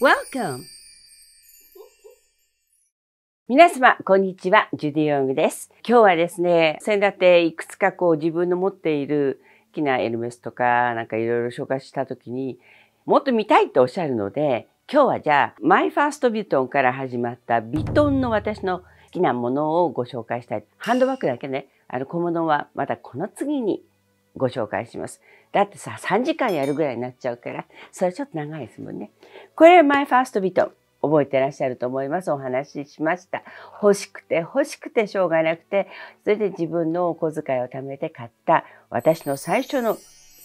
Welcome! 皆様、こんにちは。ジュディ・ヨングです。今日はですね、先だっていくつかこう自分の持っている好きなエルメスとか、なんかいろいろ紹介したときに、もっと見たいとおっしゃるので、今日はじゃあ、マイファーストビトンから始まったビトンの私の好きなものをご紹介したい。ハンドバッグだけね、あの小物はまたこの次にご紹介します。だってさ、3時間やるぐらいになっちゃうから、それちょっと長いですもんね。これマイファーストビトン。覚えてらっしゃると思います。お話ししました。欲しくて欲しくてしょうがなくて、それで自分のお小遣いを貯めて買った私の最初の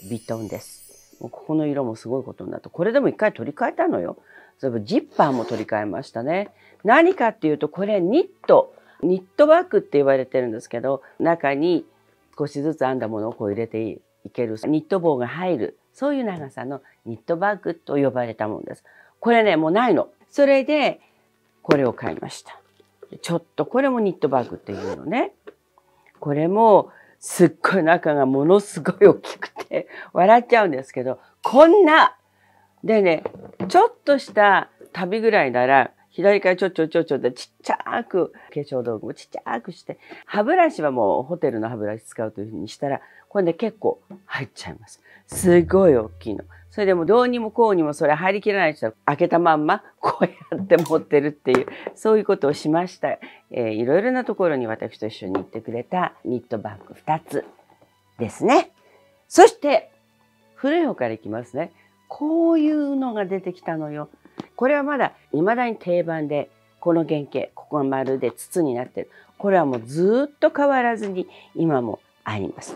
ビトンです。もうここの色もすごいことになった。これでも一回取り替えたのよ。それジッパーも取り替えましたね。何かっていうと、これニット。ニットバッグって言われてるんですけど、中に少しずつ編んだものをこう入れていける。ニット棒が入る。そういう長さのニットバッグと呼ばれたものです。これね、もうないの。それで、これを買いました。ちょっと、これもニットバッグっていうのね。これも、すっごい中がものすごい大きくて、笑っちゃうんですけど、こんなでね、ちょっとした旅ぐらいなら、左からちょちょちょちょでちっちゃく化粧道具もちっちゃくして、歯ブラシはもうホテルの歯ブラシ使うというふうにしたら、これね結構入っちゃいます。すごい大きいの。それでもどうにもこうにもそれ入りきらない人は開けたまんまこうやって持ってるっていう、そういうことをしました。えー、いろいろなところに私と一緒に行ってくれたニットバッグ2つですね。そして、古い方からいきますね。こういうのが出てきたのよ。これはまだ未だに定番で、この原型、ここがまるで筒になってる。これはもうずっと変わらずに今もあります。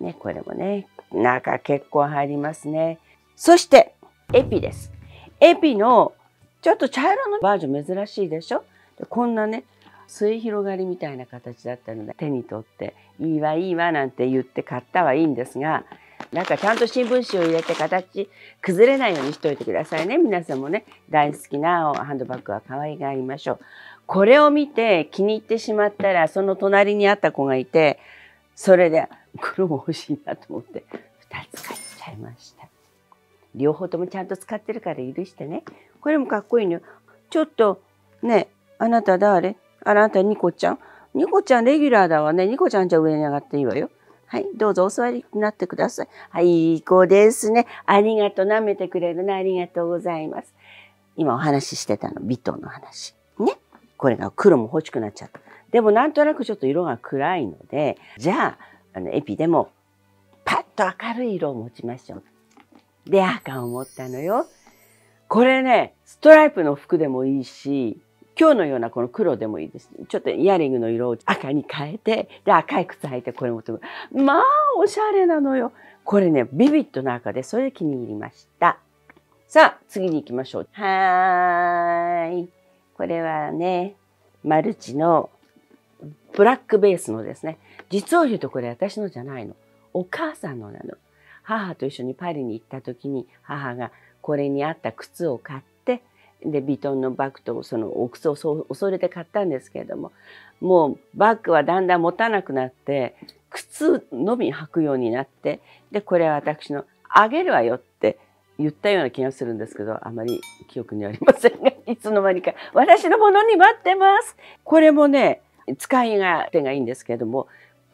ね、これもね、中結構入りますね。そして、エピです。エピのちょっと茶色のバージョン珍しいでしょ？こんなね、末広がりみたいな形だったので手に取っていいわいいわなんて言って買ったはいいんですがなんかちゃんと新聞紙を入れて形崩れないようにしといてくださいね。皆さんもね、大好きなハンドバッグは可愛がりましょう。これを見て気に入ってしまったら、その隣にあった子がいて、それで黒も欲しいなと思って、2つ買っちゃいました。両方ともちゃんと使ってるから許してね。これもかっこいいのよ。ちょっと、ね、あなた誰？あなたニコちゃん？ニコちゃんレギュラーだわね。ニコちゃんじゃ上に上がっていいわよ。はい、どうぞお座りになってください。はい、いい子ですね。ありがとう。舐めてくれるね。ありがとうございます。今お話ししてたの、ビトの話。ね。これが黒も欲しくなっちゃった。でもなんとなくちょっと色が暗いので、じゃあ、あのエピでもパッと明るい色を持ちましょう。で、赤を持ったのよ。これね、ストライプの服でもいいし、今日のようなこの黒でもいいです。ちょっとイヤリングの色を赤に変えて、で、赤い靴履いてこれ持ってくる。まあ、おしゃれなのよ。これね、ビビッドな赤で、それで気に入りました。さあ、次に行きましょう。はーい。これはね、マルチのブラックベースのですね。実を言うとこれ私のじゃないの。お母さんのなの。母と一緒にパリに行った時に母がこれに合った靴を買ってでビトンのバッグとそのお靴を恐れて買ったんですけれどももうバッグはだんだん持たなくなって靴のみ履くようになってでこれは私の「あげるわよ」って言ったような気がするんですけどあまり記憶にありませんが いつの間にか「私のものに待ってます」これもね使い勝手がいいんですけれども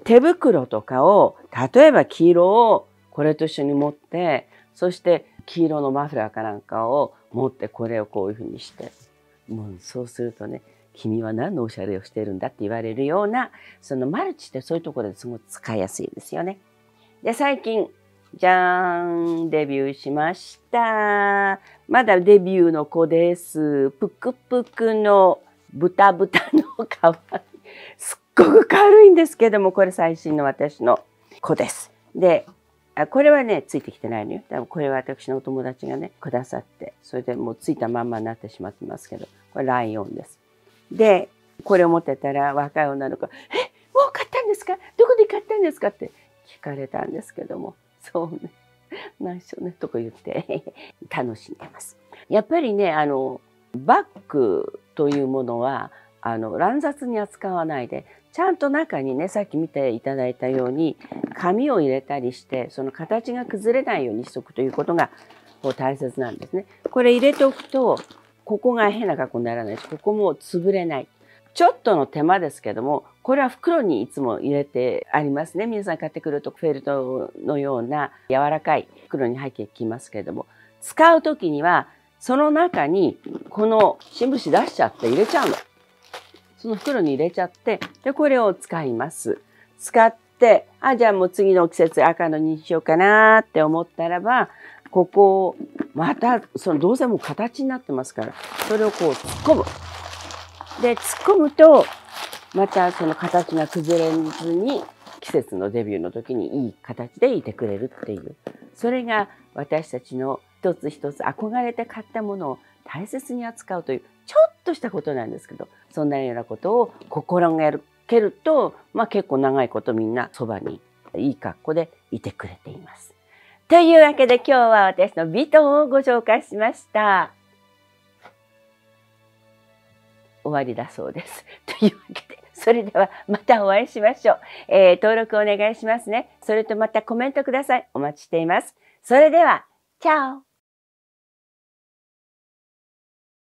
手袋とかを例えば黄色をこれと一緒に持ってそして黄色のマフラーかなんかを持ってこれをこういうふうにしてもうそうするとね君は何のおしゃれをしてるんだって言われるようなそのマルチってそういうところですごく使いやすいですよね。で最近じゃーんデビューしました。まだデビューの子です。ぷくぷくの豚豚の皮。すっごく軽いんですけどもこれ最新の私の子です。であこれはねついてきてないのよ。多分これは私のお友達がねくださってそれでもうついたまんまになってしまってますけどこれライオンです。でこれを持ってたら若い女の子「えもう買ったんですか？どこで買ったんですか?」って聞かれたんですけどもそうね。内緒ねとか言って 楽しんでます。やっぱりねあのバッグというものはあの乱雑に扱わないでちゃんと中にねさっき見ていただいたように紙を入れたりしてその形が崩れないようにしとくということがこう大切なんですね。これ入れておくと、ここが変な格好にならないし、ここも潰れない。ちょっとの手間ですけども、これは袋にいつも入れてありますね。皆さん買ってくるとフェルトのような柔らかい袋に入ってきますけども、使う時にはその中にこの新聞紙出しちゃって入れちゃうの。その袋に入れちゃって、で、これを使います。使って、あ、じゃあもう次の季節赤のにしようかなって思ったらば、ここをまた、そのどうせもう形になってますから、それをこう突っ込む。で、突っ込むと、またその形が崩れずに、季節のデビューの時にいい形でいてくれるっていう。それが私たちの一つ一つ憧れて買ったものを大切に扱うという、ちょっとしたことなんですけど、そんなようなことを心がけると、まあ結構長いことみんなそばにいい格好でいてくれています。というわけで今日は私のビトンをご紹介しました。終わりだそうです。というわけで、それではまたお会いしましょう。えー、登録お願いしますね。それとまたコメントください。お待ちしています。それでは、チャオ